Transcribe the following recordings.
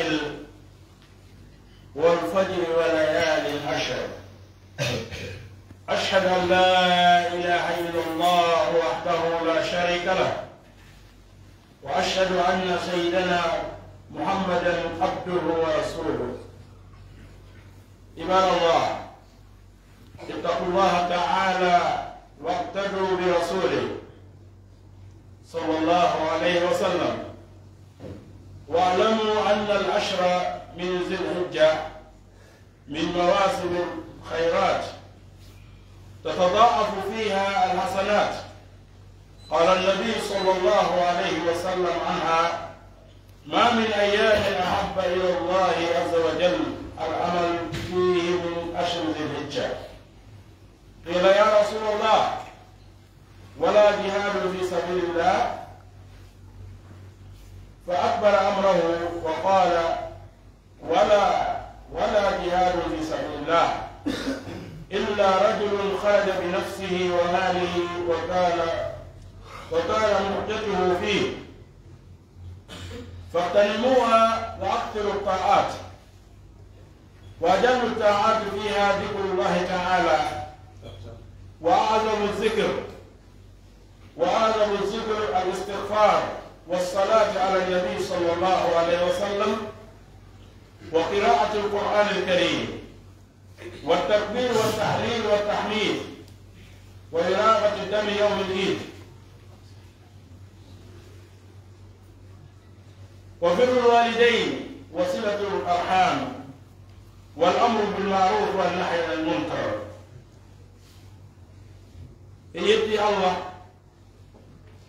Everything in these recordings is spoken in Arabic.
el العشر من ذي الحجة من مواسم الخيرات. تتضاعف فيها الحسنات. قال النبي صلى الله عليه وسلم عنها ما من أيام أحب إلى الله عز وجل العمل فيه من أشهر ذي الحجة. قيل يا رسول الله ولا جهاد في سبيل الله فأكبر أمره وقال ولا ولا جهاد في سبيل الله إلا رجل خرج بنفسه وماله وكان وكان مهجته فيه. فاغتنموها وأكثروا الطاعات. وأجل الطاعات فيها ذكر الله تعالى. وأعظم الذكر وأعظم الذكر الاستغفار. والصلاة على النبي صلى الله عليه وسلم وقراءة القرآن الكريم والتكبير والتحليل والتحميد وإراقة الدم يوم العيد. وبر الوالدين وصلة الأرحام والأمر بالمعروف والنهي عن المنكر. يدي الله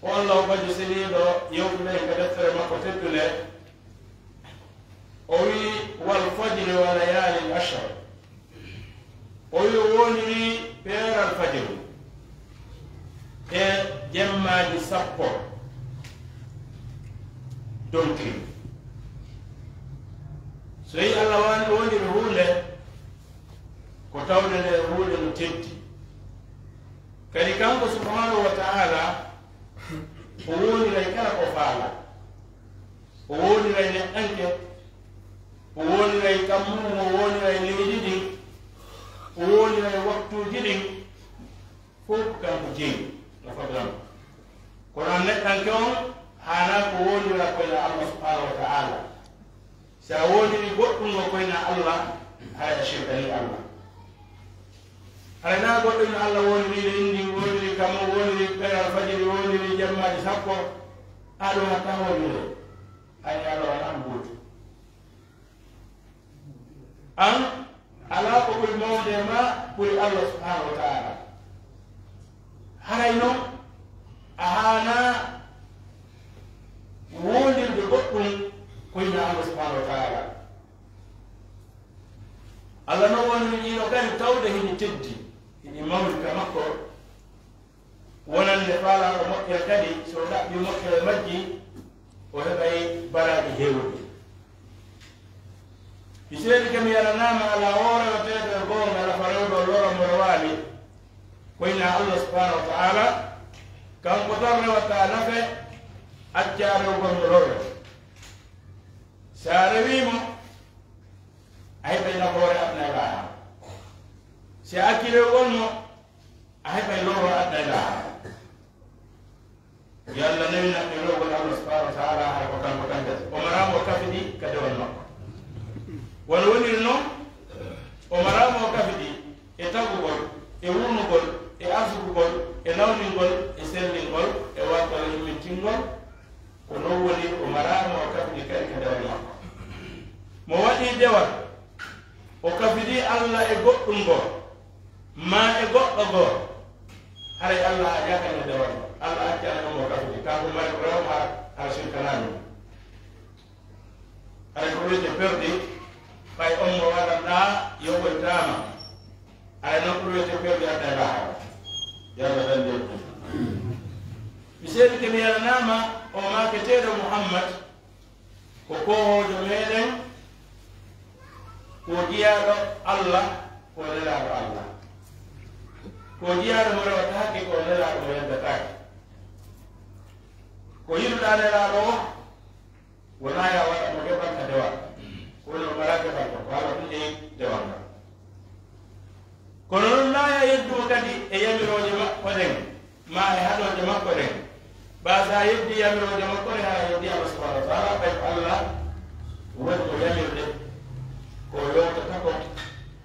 on law ba jusini ɗo yewɓune ga deftere makko teddule o wi wal fajiri wa layalin ashar o wi woniri peeral fajiru e jemmaji sappo donkiri so yi allah wani woniri huunde ko tawde nde huunde no teddi kadi kanko subhanahu wa taala o woniray kala ko faala o woniray ne anke o woniray kammum o woniray leydi ɗin o woniray waktuji ɗin fof kanko jeyi no fadlam kono an neɗɗanke on hana ko wonira koyna allah subhanahu wa taala. Sa woniri goɗɗum o koyna allah haya shirkani allah hayna goɗɗo no allah woniri indi woniri kamo woniri ɓeral fajiri woniri jammaji sappo aɗo hatta wondire hay allah wan an goto an ala ko ɓuri mawde ma ɓuri allah subhanahu wa taala. Haray noon a haana wondirde goɗɗum koyna allah subhanahu wa taala. Allah noon wondiri ñiino kadi tawde hini teddi hini mawdi ka makko wonande faalaɗo moƴƴere kadi so ɗaɓɓi moƴƴere majji o heɓay baraji heewɗi mi seedi ke mi yaranama ala worewo tede goonga ala farewɗo loro mo rewaali koyna allah subhanahu wa taala kanko tan rewatta nafe acca rewgol mo loro sa rewimo Si aquí luego no, والوثاق كون لا كون دكاي كوين لا لا رو ولا يا ولا مجبر كدوا كون ولا كبر قال بدي جواب كون لا يدو كدي ايمرو جما كودن ما هادو جما كودن بعد يبدي يمرو جما كودن يبدي الله سبحانه وتعالى فيفعل الله ويقول يمر ko yau ta takwa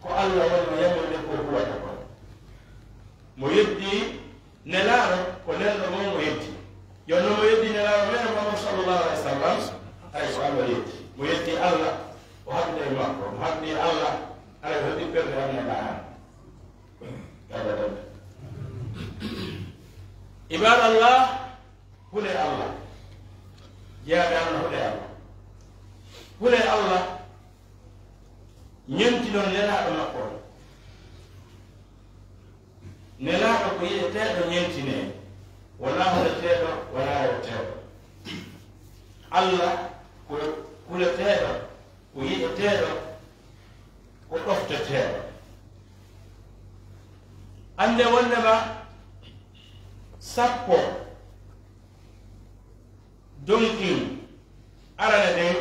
ko Allah wani yamma ne ko kuwa takwa mo yeddi jonno mo yeddi nelaɗo mene muhammad sallllahu alih w sallam ay ko allah yeddi mo yeddi allah o habde e makko mo habdi allah ala heɓi perde annaba han abadan ibadallah hule allah jeyaɓe allah hule allah hule allah ñenti noon nelaɗo makko o nelaaɗo ko yeƴeteeɗo ñentinee wona huleteeɗo wona yeƴeteeɗo allah ko huleteeɗo ko yeƴeteeɗo ko ɗofteteeɗo annde wondema sappo donkin arana ɗen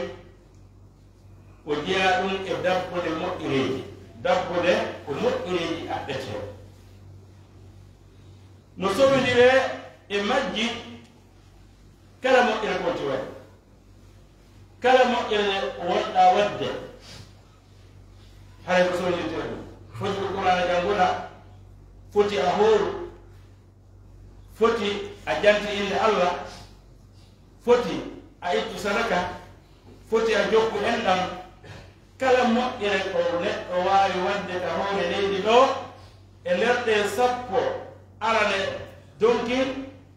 o jeyaa ɗum e dabbude moƴƴireeji. Dabbude ko moƴƴireeji aɗɗetee no sowidire e majji kala moƴƴere koti way kala moƴƴere wonɗa wadde. Hay ko soñirte ɗum foti ko qur'ana janngoɗa foti a hooru foti a janti inde allah foti a ittu sadaka foti a jokku enɗam. Kala moƴƴere ko neɗɗo waawi wadde ka hoore leydi ɗo e nder ɗe sappo. ala ne donc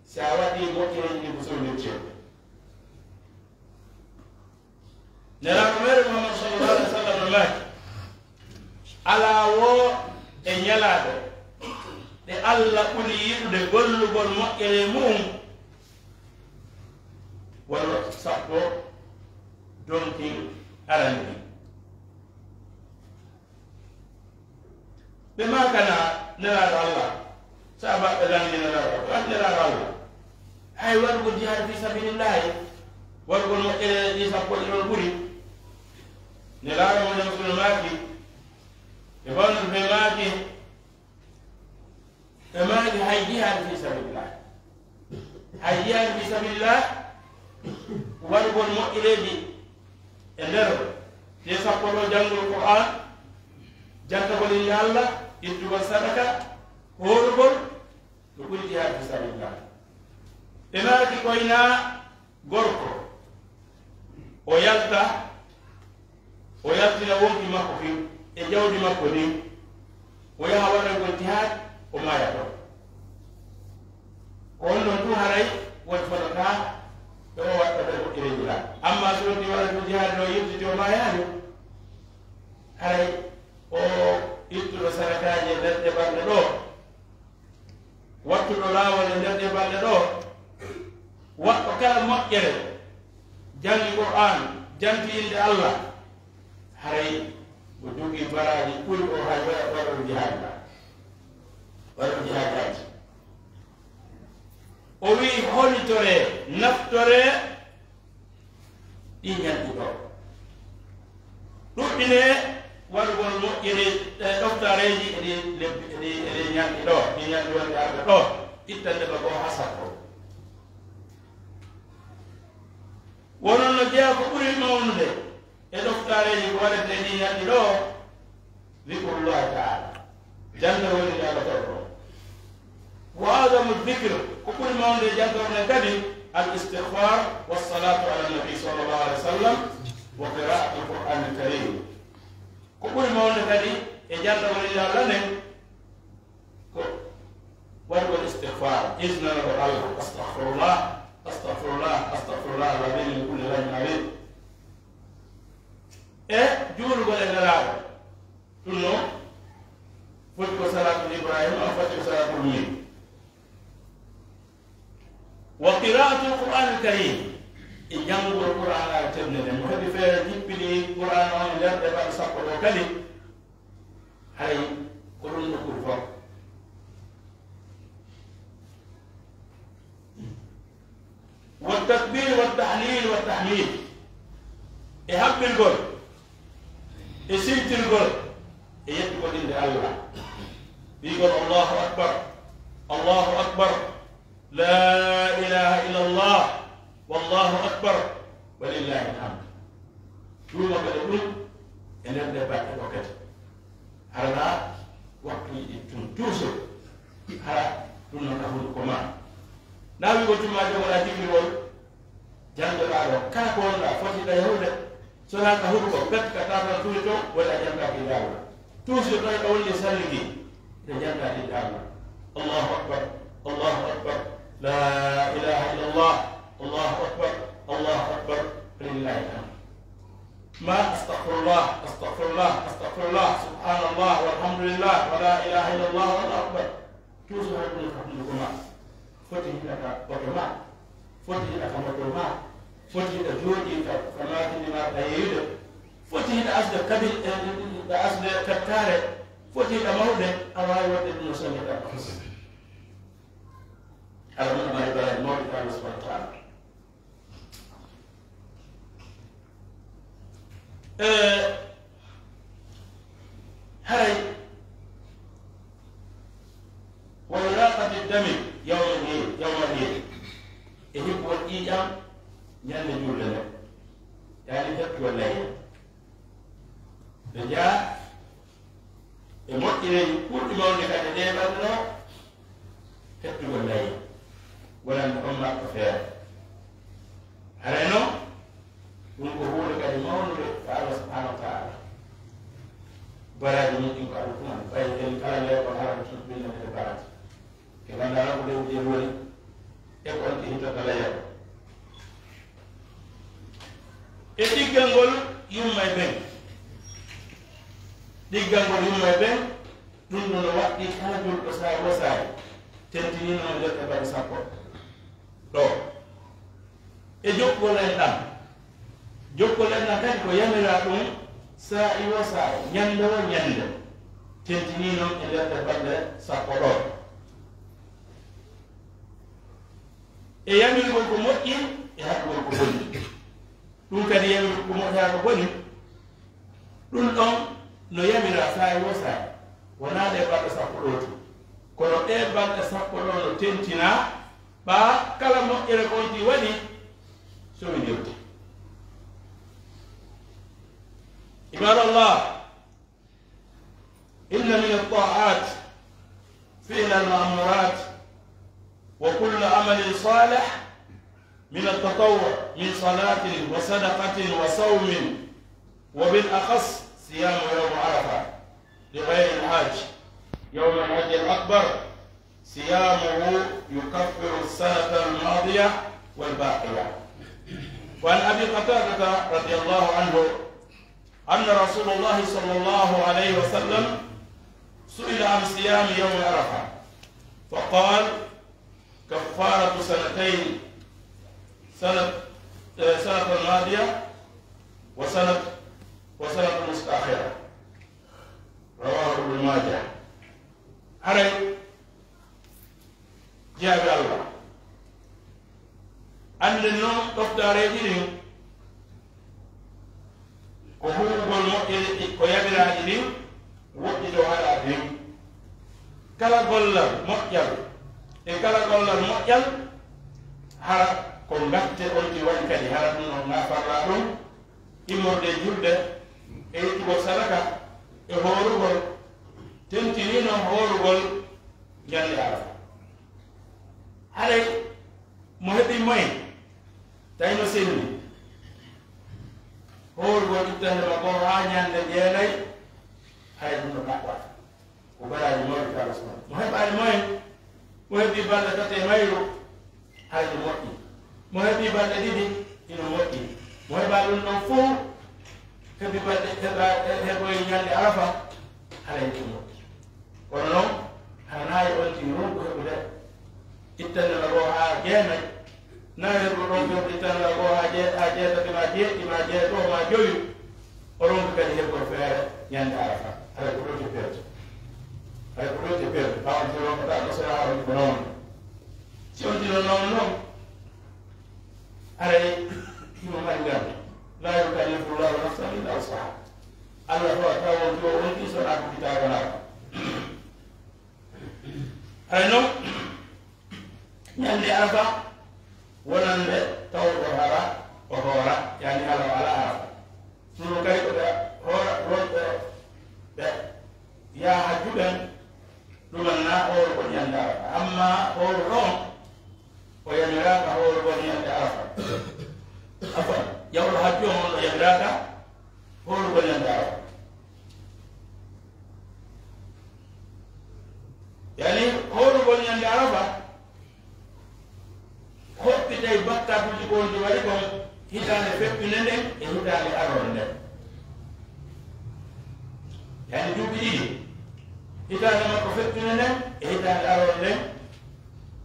si a waɗi mokki ni ni musu ni ce ne la ko mere mo so ala wo e nyalaade de alla uli yidde gollu gol mokki e mum wala sakko donc ala ne be makana ne Allah sahabat dalam di Tuhan jenara neraka ai war go di hadis sabilillah war go no di sapo di buri. Neraka mo no kul maki e ban no be maki e maki hay di hadis sabilillah hay di hadis sabilillah. War go mo ile di e ner di sapo no jangul qur'an. Jantabul Allah. Itu bersadaka Hormat kulliha fi sabilillah imati koyna gorko. O yalta o yaltina wonki makko fin e jawdi makko ndin o yaha waɗa gonti ha o maya ɗo ko on ɗon du haray woni fotota ɗo waɗɗata goɗɗire jula amma so wondi waɗa ɗum jihade ɗo yirtiti o mayani haray o ittuɗo sarakaji nder debarɗe ɗo wattuɗo laawol e nder ɗe balɗe ɗo. Waɗɗo kala moƴƴere. Jangi qur'an janti inde allah. Haray o jogii baraji ɓuri o hay waɗa waɗon jihaada waɗo jihaadaji o wii holitore naftore ɗi ñanɗi ɗo ɗuɗɗine waɗugol moƴƴiri ɗoftareji eɗi lebbi eɗi eɗi ñalɗi ɗo ɗi ñalɗi wonde arɓe ɗo ittande ba ko hasat o wonon no jeeya ko ɓuri mawnude e ɗoftareji ko waɗete ɗi ñalɗi ɗo zicrullahi taala jande woni allah torɗo wa adamu dicre ko ɓuri mawnude jantorde kadi al istihfar wassalatu ala nabi sall llahu alih wa sallam wa qiraatu lquran alkarim ko ɓuri mawnude kadi e jantagolide allah nden ko waɗgol istihfar isnanago allah astahfirullah astahfirullah astahfirullah alazim min kulli rajin alim e juulugol e nelaɗo ɗum noon foti ko salatul ibrahima o foti ko salatul min wa qira'atul qur'an alkarim e janngugol qur'an ala tebne nden mo heɓi feere jippini qur'an on lerɗe ɓaɗa sappo ɗo kadi hay ko ɗum ɗo ɓuri fof wa والتكبير والتحليل والتحميد يحب القول يسيت القول يتقول إن الله يقول الله أكبر الله أكبر لا إله إلا الله والله أكبر ولله الحمد ثم قالوا إن نبدأ بعد الوقت هذا وقت توسو هذا تون نقول كمان نبي قلت ما جمع ذكر jangoɗaɗo kala ko wonɗa fotita yewde sona ka huɗko bet ka tata tuuti to wona jangaki dawla toujours tawi ɗo wonni salligi ɓe jangaki dawla allahu akbar allahu akbar la ilaha illa allah allahu akbar allahu akbar lillahi ما استغفر الله استغفر الله استغفر الله سبحان الله والحمد لله ولا اله الا الله والله اكبر toujours avec le famille Roma. Faut-il dire la Bakoma Faut-il la Kamatoma Faut-il la Jodi, la Kamati, la Bayed Faut-il la Asda Kabil, la Asda Katare Faut-il la Maudé Avant de nous sommes là. Alors, on va aller mort de Carlos Pantana. Euh, hey, والإيجام ñande juurde ne yaani hettu wallahi ɓe jaa e moƴƴireji ɓurɗi mawde kadi ɗe ɓanno hettu wallahi wonande on makko feere haray noon ɗum ko huunde kadi mawnude ko allah subhanahu wa taala baraji muɗɗin ko allah tuman ɓay en kala leeɓon haran tuɓɓinnede baraji kɛmɛ naira ko de bɛ den wele e kɔni k'i tɔ tɔ la yɛ e ti gɛngol yi ma bɛn di gɛngol yi ma bɛn dun dun wa i kana joli ko saa ko saa tɛnti ni ma jɔ tɛbɛn sa kɔ dɔ e jo ko ta jo ko la ta kɛ ko yɛn la kun saa i wa saa nyɛnda wa tɛnti ni ma jɔ tɛbɛn sa kɔ dɔ. e yamin gon ko moƴƴi e haɗugon ko bonni ɗum kadi yamin ko moƴƴaako boni ɗum ɗon no yamira saa wo saa wonaa ɗe balɗe sappo ɗo to kono ɗe balɗe sappo ɗo no tentina ɓaa kala moƴƴere konti waɗi sominirde ibadallah inna min altaat fi'la almamurat وكل عمل صالح من التطوع من صلاة وصدقة وصوم وبالأخص صيام يوم عرفة لغير الحاج. يوم الحج الأكبر صيامه يكفر السنة الماضية والباقية. وعن أبي قتادة رضي الله عنه أن رسول الله صلى الله عليه وسلم سئل عن صيام يوم عرفة فقال كفارة سنتين. سنة سنة الماضية وسنة وسنة مستأخرة. رواه ابن ماجه. هري. جاب الله. أن النوم ko huugol moƴƴere ko yamiraɗi ɗin woɗɗito haɗa ɗin kala gollal moƴƴal e kala gollal moƴƴal hara ko gatte onti waɗi kadi hara ɗum no gafarɗa ɗum. Immorde julde e yittugol sadaka e horugol tentinino horugol jande arafa haɗay mo heɓi moyen tawino senni horugol ittandema go ha ñande jeenayi hay ɗum no ɗaɓɓata ko baraji mawɗi kala suma mo heɓani moyen muhebbi balɗe tati e mayro hay ɗum moƴƴi muhebbi balɗe ɗiɗi ino moƴƴi mo heɓa ɗum ɗon fuu heɓi balɗe heɓoye ñalde arafa alay ɗum moƴƴi kono noon hanayi on ti ruuɓu heɓude ittanela goo haa jeenayi na heɓu ɗon ko ittanela goo ha ha jeetati ma jeeɗɗi ma jeeɗo ma joyi oɗon ko kadi heɓgol feere ñande arafa. Alay ɗum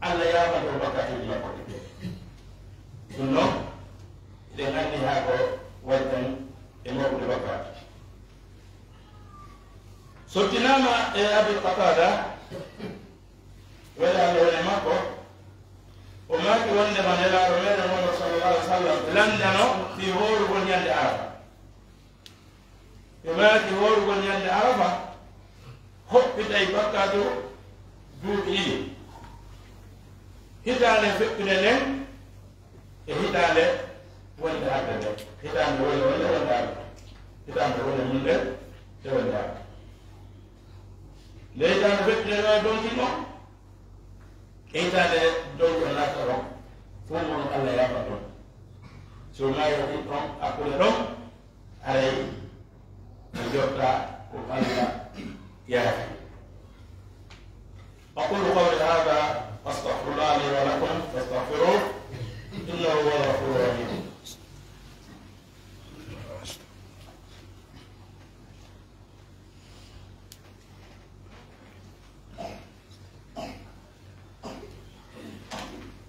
allah yamata o bakkatuji makko ɗi ɗum noon eɗen anndi ha ko waɗtan e mawɓude bakkatu sottinama e abul qatada waɗi allah wone makko o maki wondema nelaɗo meɗen mono sallallah alih w sallam landano fi horugol ñande arafa ɓe maki horugol ñande arafa hoɓɓitay bakkatu duuɓi ɗiɗi hitaande feƴƴude nden e hitaande wonde hannde nde hitaande woni wonde wondaaka hitaande woni hunde e wondaaka nde hitaande feƴƴude ɗo e donki ɗon e hitaande donki o natta ɗon fof mono allah yafa ɗon so mayi ɗon hakkude ɗon aray no jotta ko allah yaafi aqulu qawli hada أستغفر الله لي ولكم فاستغفروه إنه هو الغفور الرحيم.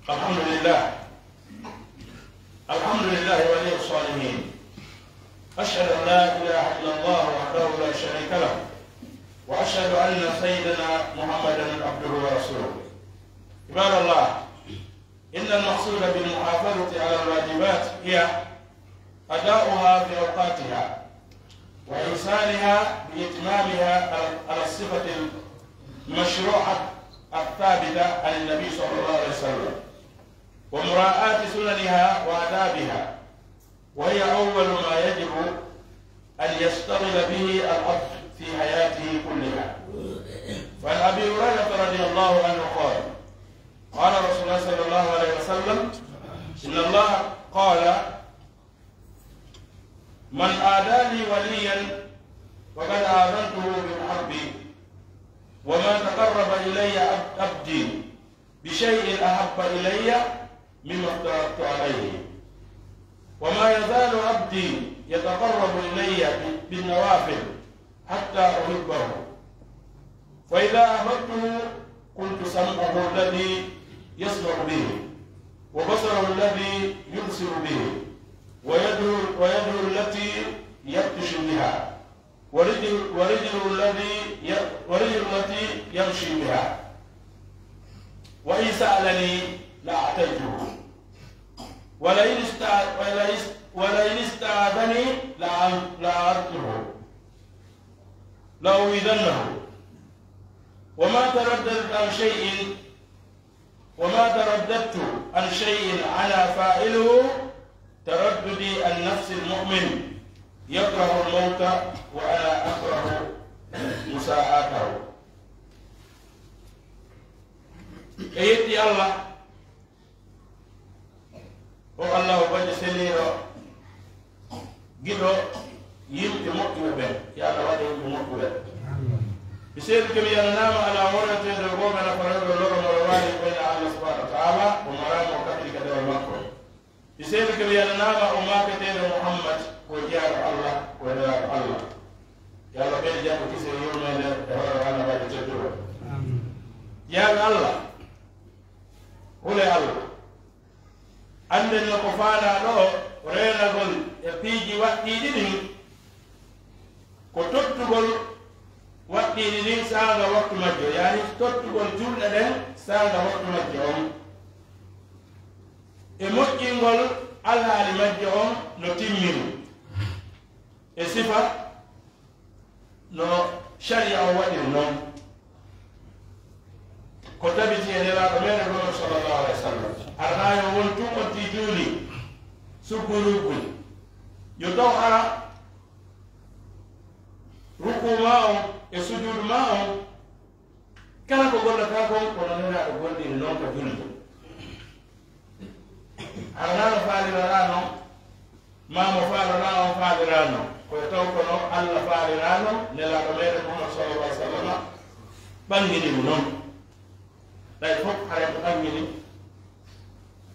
الحمد لله. وما تقرب إلي عبدي بشيء أحب إلي مما افترضت عليه. وما يزال عبدي يتقرب إلي بالنوافل حتى أحبه. فإذا أحببته كنت سمعه الذي يسمع به وبصره الذي يبصر به ويده, ويده التي يبطش بها. ورجل ورجل الذي ورجل التي يمشي بها. وإن سألني لأعطيته ولئن ولئن استعاذني لأعرته لأويذنه وما ترددت عن شيء وما ترددت عن شيء على فاعله ترددي عن نفس المؤمن. يكره الموت وأنا اكره مساءاته ايتي الله هو الله بجي سنيرو جدو يمتي مؤكو بي يا الله بجي يمتي مؤكو بي بسير كم ينام على مرة تدرقوم على فرد اللغم والوالي بين عام سبحانه وتعالى ومرام وكتر كده المكو بسير كم ينام أماك تدر محمد. ko jeyaɗo allah ko nelaaɗo allah. Yo allah ɓen jeyako kise yurmede e hoore annabaaji tedduɗo. Jeyaɗo allah hule allah. Annden no ko faaɗaa ɗo renagol e piiji waɗɗiiɗi ɗin ko tottugol waɗɗiiɗi ɗin saaga waktu majjo yani tottugol julɗe ɗen saaga waktu majjo on. E moƴƴingol alhaali majjo on no timmini. esifa no sharia waɗi noon ko tabiti e nelaɗo mene golo sallllahu alayhi wa sallam arnayo won tumonti juuli sugguruggul yo dow ara ruku ma on e sujudu ma on kala ko gollata kon kono nelaɗo gonɗini noon ko julde arnaɗo faalirara noon mamo faalora on faalira noon koye taw kono allah faalirano nelaɗo meɗe muhammad sallallah sallam. Ɓangini mo noon. Ɗay fof hare ko ɓangini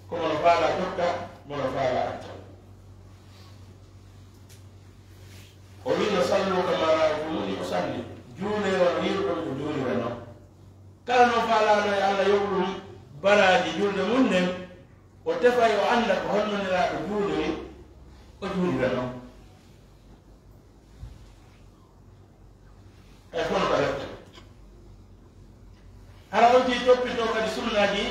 komono faala tokka mono faala acca. O wino sallu kama raaytumuni o salli. Juule on yirɗum ko juulire noon. Kala no faalaɗo e allah yoɓɗum baraji julde mum nden o tefay o anda ko honnoniraɗo juuliri o juulire noon E ay fono ko refta hara onti toppito kadi sunnaji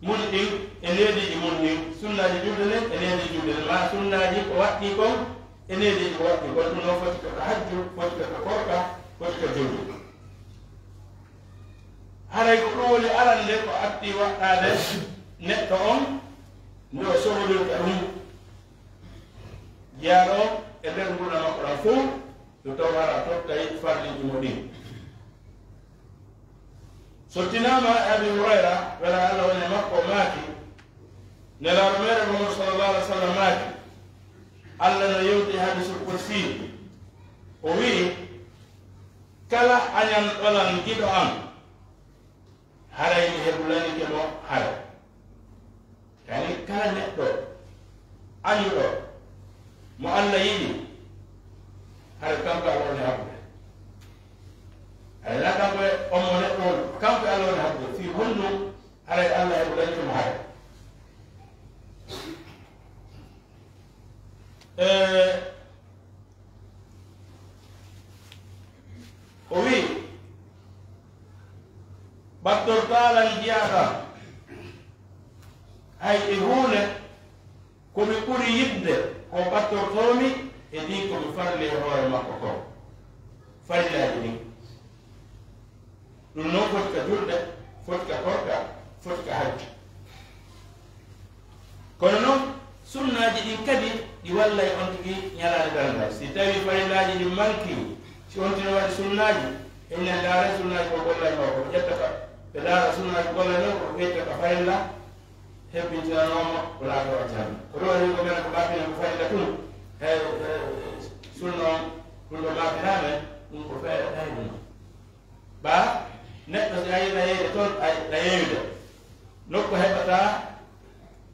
mun ɗin e neediji mun ɗin sunnaji julde nden e neediji julde nden. Ma sunnaji ko waɗɗi kon e neediji ko waɗɗi kon. Ɗum noon foti koko hajju foti koko korka foti ko jollu haray e ko ɗum woni aran nde ko atti waɗɗade neɗɗo on nde o sohlirta e ɗum. Jeyaɗo e nder nguɗa makko ɗan fof yo taw hara tokkay farliji mo ɗin sottinama e abi hurayra wela allah woni makko maaki nelaɗo meɗe mohamad sallallah alih w sallam maaki allah no yewti hadisul kursi o wii kala añan ɗolan giɗo am haray mi heɓulanike mo hara yani kala neɗɗo añuɗo mo allah yiɗi hara kanko allah woni habde hayna kanko omo neɗɗo on kanko allah woni habde fi honɗum haray allah heɓulanike mo hara o wii ɓattortalan jiyaɗa hay e huunde komi ɓuri yidde ko ɓattortomi e ko komi farle hoore makko ko farillaji ɗin ɗum noon foti ka julɗe foti ka korka foti ka hajju kono noon sunnaji ɗin kadi ɗi walla on tigi ñalade darda si tawi farillaji ɗin manki si on tino waɗi sunnaji enen ndaare sunnaji ko gollano ko ƴetta ka ɓe ndaara sunnaji gollano ko ɓeyta ka farilla hebbintinanoma ko laato o janna ko ɗo waɗi ko mena ko ɓaɓɓina ko farilla tum e sunno on ɗum ɗo maɓɓiname ɗum ko feere tawi ɗum ba neɗɗo si a yiɗa toon a nokku heɓata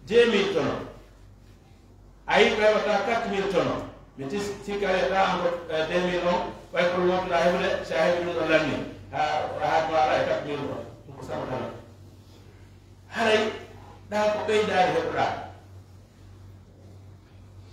deux mille tonnes a ko heɓata quatre mille tonnes mi tis anko deux mille on way ko wontuɗa heɓude so a heɓi ɗum ɗo lanni ha haatma ala e quatre mille on ɗum ko sabatana haray ɗa ko ɓeydade heɓuɗa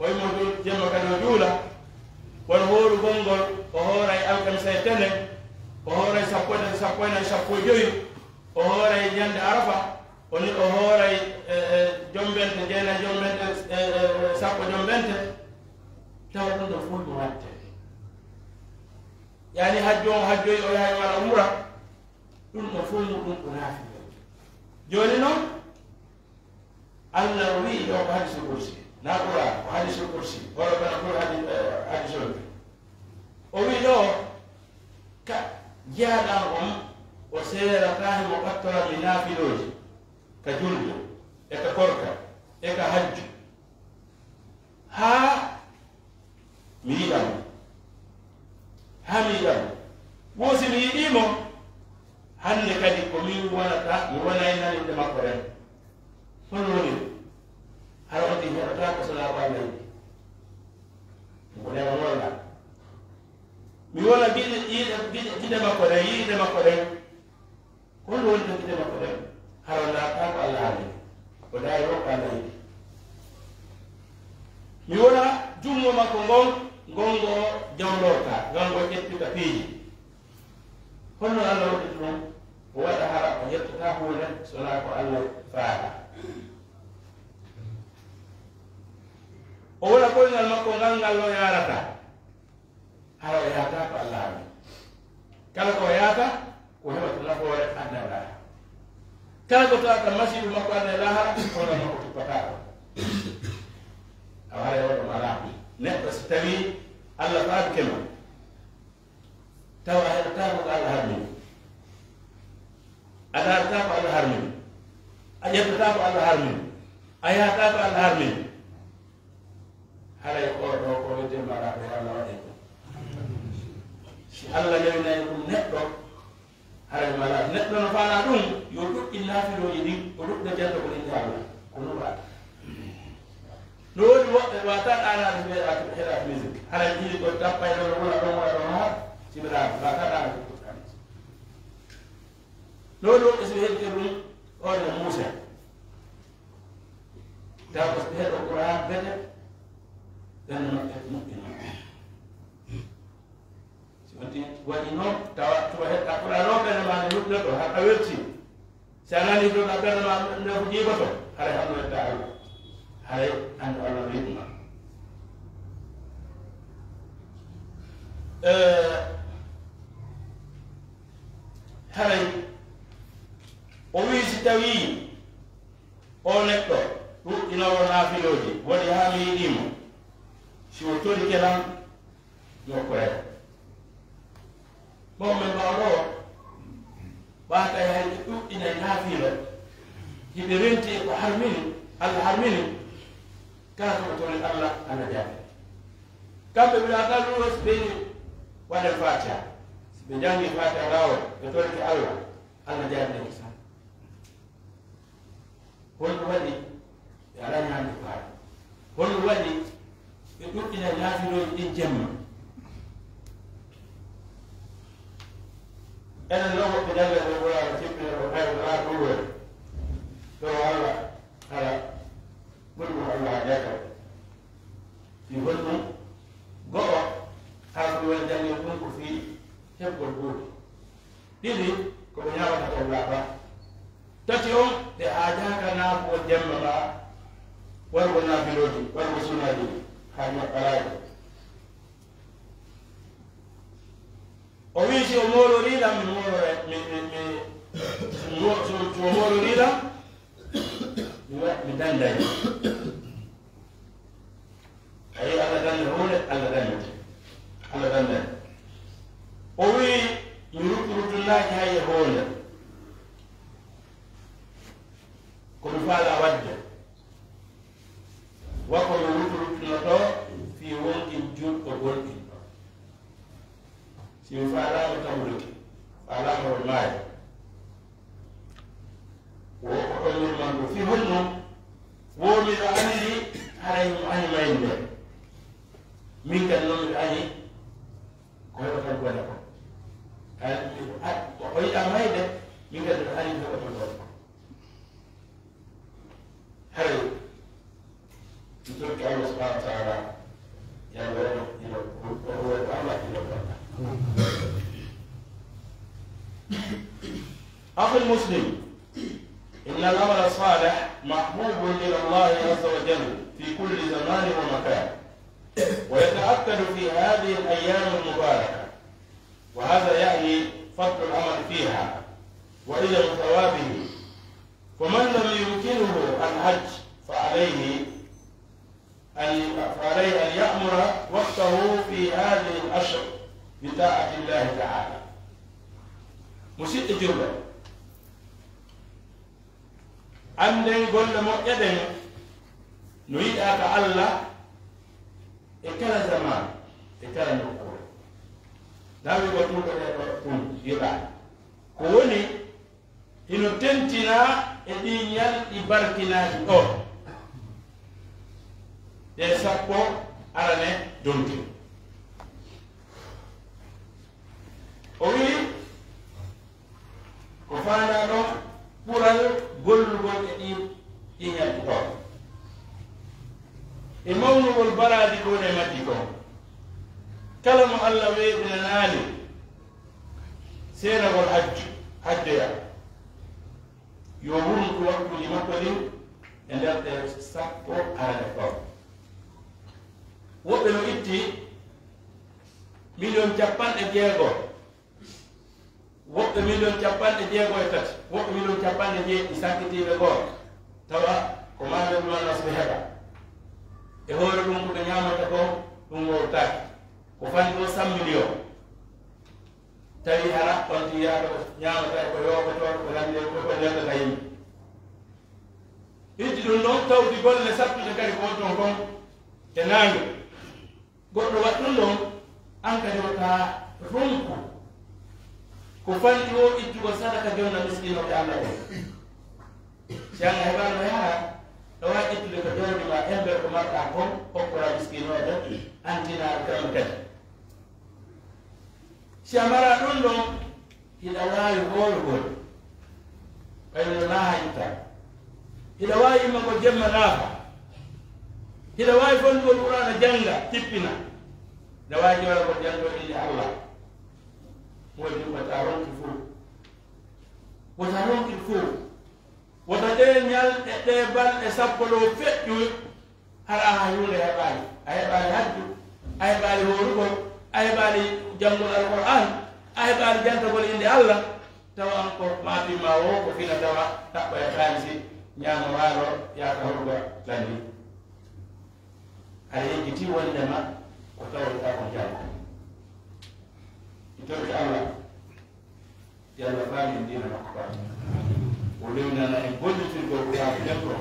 koye mon jemma jeno kano juula won hooru gonngol o hooray alkamisa e tene o hooray sappo e sappo ena sappo e joyi o hooray ñande arafa oni o hooray e, e, jombente jeena jombente e, sappo jombente tawa ɗum ɗo fof ɗum watte yani hajjo o hajjoyi o yahay wala umra ɗum ɗo fof muɗum ko naafi. Joni noon allah o wii ɗo ko hadise kursi lákùrà hadisul kursi bọ́lá bá kúrò hadisul kursi. omi náà ka yára wọn o sẹ́yẹ la káàdì mọ̀ ká tọ́ra mi náà fi lóye ka júlù ẹ e ka kọ́rọ̀ka ẹ e ka hajj. haa taw tamu al harmi ada tamu al harmi ayat tamu al harmi ayat tamu al harmi hala ko do ko de mara ko ala wa ko si alla yawna yakum neddo hala mala neddo no fala dum yo do illa fi do yidi o do de jando ko ni taala ko no ba no wadi wata ala ni be atum hera music hala yidi ko tappa do wala do wala do siɓirama wata ɗanade ɗuɗɗan no woodi woɓɓe soɓe heɗike ɗum oɗo muuse taw ko soɓe heɗo qouran bete ɓen maɓɓe moƴƴino si wonti waɗi noon tawa tuma heɗɗa qouran o ɓene ma ne nuɗɗo ɗo haɗa welti si a nani ɗo ɗa ɓerne ma nde ko ƴiɓoto haray hanno hedda allah haray ande allah wiɗuma haray o هلن وميز توي أونكتو تو إنا ونافي لوجي ودي هامي ديمو شو تولي كلام يوكوه bon men bawo ba ta ya du ina nafila hibirenti ko harmini al harmini kana ko to Allah ana jabe kambe bila ta lu wasbeni wa da fatiha ɓe jangi fatiha lawol ɓe torike allah allah jaaɓe sa holɗum waɗi ɓe ala ñaande faaɗa holɗum waɗi ɓe ɗuɗɗina naafiloji ɗin jemma enen noon woɓɓe dalle ɗo wurama tippine ɗo hayro laa ɗuwel ɗo allah ala ɓurɗum allah jaka fi honɗum go'o hala ko woni jangi ɗum ko يقول لذي كبنيا وتقولابا تتيو لحاجاك ناب والجمع والغنا بلوجي والغسنا دي حاجة قلائد ويشي أمور ريلا من أمور من من من أمور ريلا من دندن أخي المسلم إن العمل الصالح محبوب إلى الله عز وجل في كل زمان ومكان ويتأكد في هذه الأيام المباركة وهذا يعني فضل العمل فيها وإلى ثوابه. ومن لم يمكنه الحج فعليه أن فعليه أن يأمر وقته في هذه الأشهر بطاعة الله تعالى. Musidɗo julɗo anden golle moƴƴeɗen no yiɗa ka allah e kala zaman e kala nokkure dawi ko tumɗo ɗe ɗo ɗum yiɗa ko woni hino tentina e ɗi ñalɗi barkinaji ɗo. Ɗe sappo arane donki o wi ko fanda ɗo ɓural gollugol e ɗi ɗi ñalɗi ɗo e mawnugol baraji ɗon e majji ko kala mo allah weeɓina naani seenagol hajju hajjoya yo wurnuɗo waktuji makko ɗin e nder ɗe sappo arane ɗon woɓɓe no itti million capanɗe jeegoo woɓɓe million capanɗe jeego e tati. Woɓɓe million capanɗe jeeɗi sakkitiɓe gooro tawa ko maɗel heɓa. E hoore ɗum koɗo ñamata ko ɗum wowtaki ko fani ɗo cent million. Tawi hana onti tiyaɗo ñamata ko yoɓotoɗo ko lande ko lelɗo ka yimɓe. Hijji ɗum ɗon tawdi golle sattude kadi ko ton kon e naange. Goɗɗo waɗ ɗum ɗon an kadi wota ronku ko fanti o ittugo sadaka jonna miskinoɓe allah o. Si allah heɓanmo yaha ɗo wa ittude ko jawdima hemɓe ko marɗa kon hokkora miskinoɓe andinaɓe kaen kadi si a mara ɗum ɗon hiɗa wawi hoolugol. Ɓayno naaha itta hiɗa wawi imma ko jemma naafa. Hiɗa wawi fondugol qur'ana janga tippina. Hiɗa wawi jewala ko jango ɗiɗi allah. wataronkifu wataronkifu watate ñal e ɗeebal e sappolo feƴƴu har aha hunde heɓaali a heɓaali haddu a heɓaali horugol a heɓaali janngol alqur'an a heɓaali jantagol innde allah tawa encore maafima o ko fina tawa taɓɓa e haalisi ñaama waalo yaaka horuga landi aɗa yejjiti wondema ko tawata ko jago itakaa yalafanyi ndina olewnana e gollitirgol kaa debro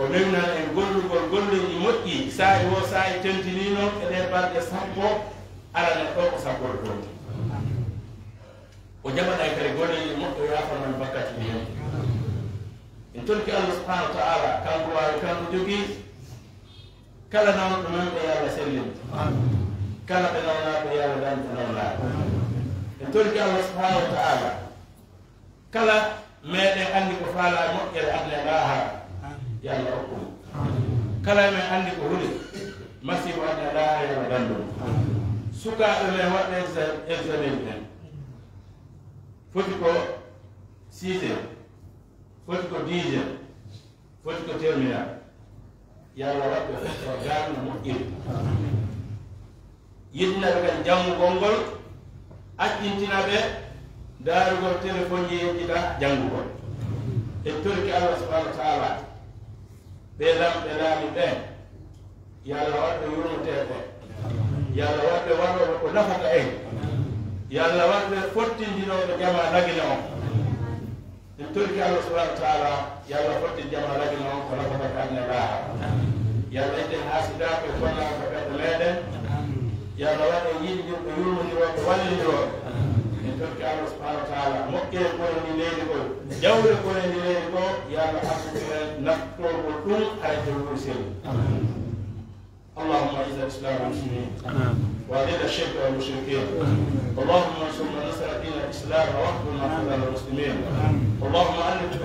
olewnana e gollugol golleji moƴƴi saahi wo saahi tentinino ene balɗe sappo ala ne ɗo ko sappol gol o jaɓaɗay kadi golleji moƴƴo yafanan bakkati ndiyen en tonki allah subhanau wa taala kanko wawi kanko jogui kala nawɗo noon ɓe yalla sellimi kala ɓe nawnaako yaawo dante nawnaako en tolki allah subhanahu wa taala. Kala meeɗen anndi ko faala moƴƴere adne raha yo allah hokkum kala e men anndi ko huli masibo adne raha yo allah danndum sukaaɓe men waɗɓe examen en. Foti ko sixiéme foti ko dixiéme foti ko terminal. Yo allah waɗɓe o gaarno moƴƴiri. yiɗinaɓe kadi janngugol ngol accintina ɓe daarugol téléphone ji yejjita janngugol e torki allah subahanahu wa taala ɓe lamɓe laami ɓe yo allah waɗɓe yurmoteɓe yo allah waɗɓe waɗoɓe ko nafata en yo e allah waɗɓe fottindinoɓe jama lagine on en torki allah subahanahu wa taala yo allah fotti jama lagine on ko nafata ka anne laaha yo allah eɗen haasidaɓe fonnaka waɗe yiɗiɗirɓe yurmodiroɓe wallodiroɓe en torki allah subahana wa taala moƴƴere kone ndi leydi ko jawle kone ndi leydi ko yo allah arsuɗumen naftorgol ɗum hayde wuri seni اللهم اعز الاسلام والمسلمين واذل الشرك والمشركين. اللهم انصر من نصر دين الاسلام واخذل من خذل المسلمين. اللهم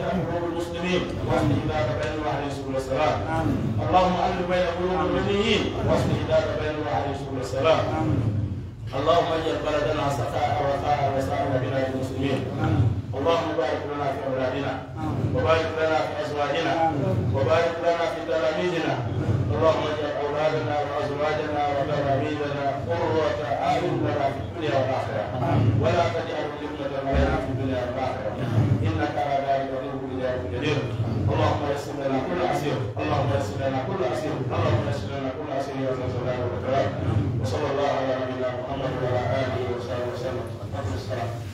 بين قلوب المسلمين واصلح ذات بين أهل سبل السلام اللهم ألف بين قلوب المؤمنين واصلح ذات بين أهل سبل السلام اللهم اجعل بلدنا سخاء وخاء وسائر بلاد المسلمين. اللهم بارك لنا في أولادنا. وبارك لنا في أزواجنا. وبارك لنا في تلاميذنا. اللهم اجعل أولادنا وأزواجنا وذرارينا قرة أعين لنا في الدنيا والآخرة. ولا تجعل فتنة لنا في الدنيا والآخرة. إنك على ذلك قدير بذلك قدير اللهم يسر لنا كل عسير اللهم يسر لنا كل عسير اللهم يسر لنا كل عسير يا رب العالمين وصلى الله على نبينا محمد وعلى آله وصحبه وسلم. أقم الصلاة.